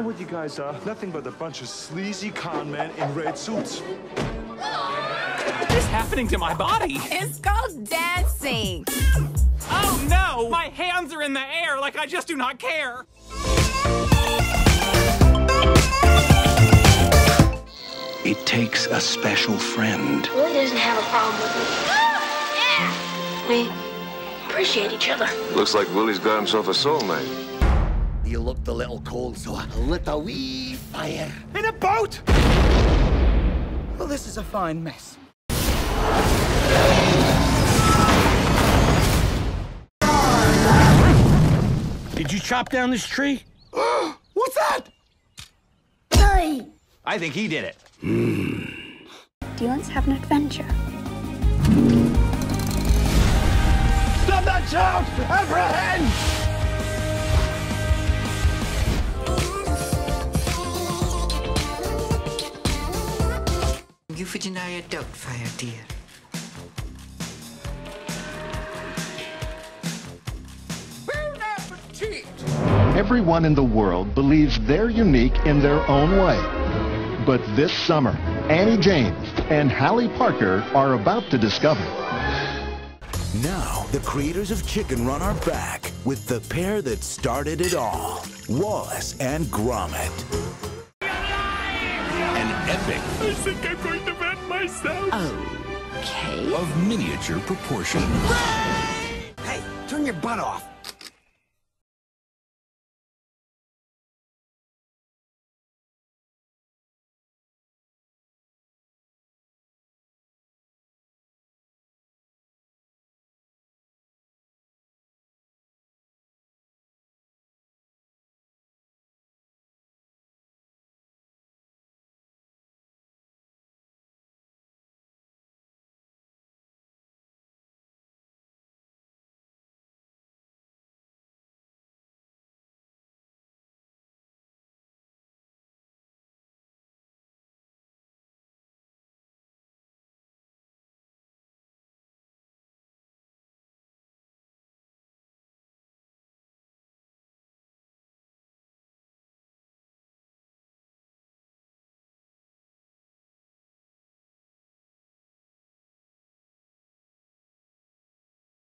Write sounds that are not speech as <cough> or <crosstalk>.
know what you guys are? Nothing but a bunch of sleazy con men in red suits. What is happening to my body? It's called dancing. Oh no! My hands are in the air like I just do not care. It takes a special friend. Willie doesn't have a problem with me. <gasps> We appreciate each other. Looks like Willie's got himself a soulmate. You looked a little cold, so I lit a wee fire. In a boat! Well, this is a fine mess. Did you chop down this tree? <gasps> What's that? Hey! I think he did it. Hmm. Do you want to have an adventure? Stop that shout! Apprehend! Euphegenia Doubtfire, dear. Everyone in the world believes they're unique in their own way. But this summer, Annie James and Hallie Parker are about to discover. Now, the creators of Chicken Run are back with the pair that started it all, Wallace and Gromit. An epic I think I'm going to vet myself. Okay. of miniature proportions. Hey, turn your butt off.